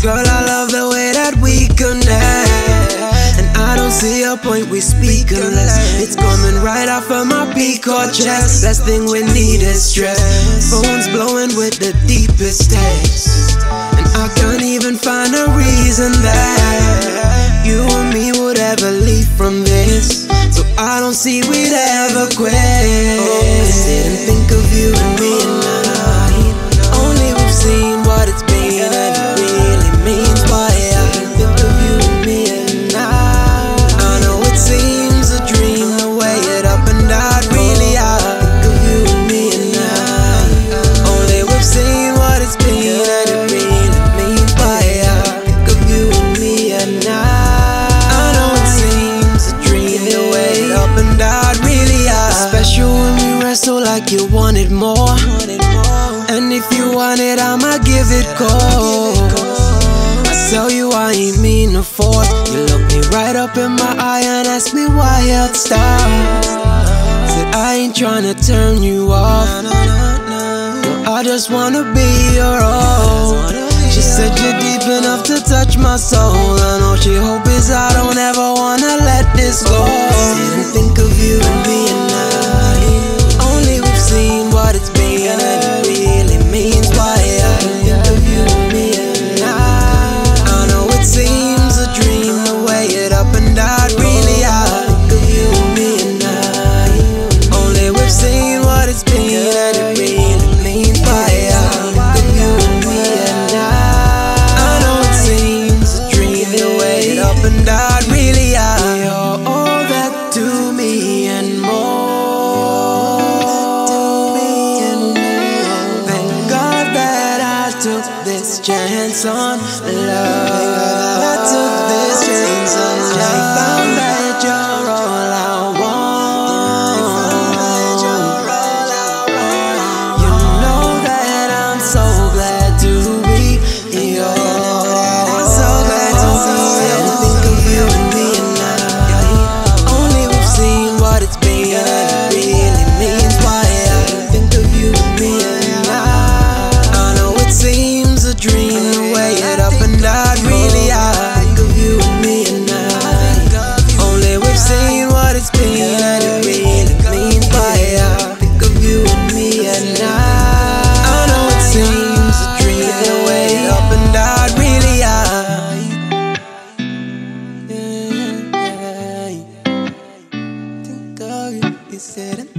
girl, I love the way that we connect. And I don't see a point we speak unless it's coming right off of my P-cord chest. Last thing we need is stress. Phones blowing with the deepest text. And I can't even find a reason that you and me would ever leave from this. So I don't see we'd ever quit. When we like you wanted more. And if you want it, I'ma give it gold. I tell you I ain't mean to force. You look me right up in my eye and ask me why I'd stop. Said I ain't tryna turn you off. No, I just wanna be your own. She said you're deep enough to touch my soul. And all she hope is I don't ever wanna let this go. Didn't think of you and me and I'd really I. You're all that to me and more. Thank God that I took this chance on love.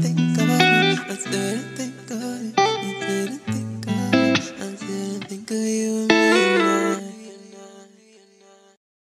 Think about me. I and think you, you said and think of me. I think of you and me.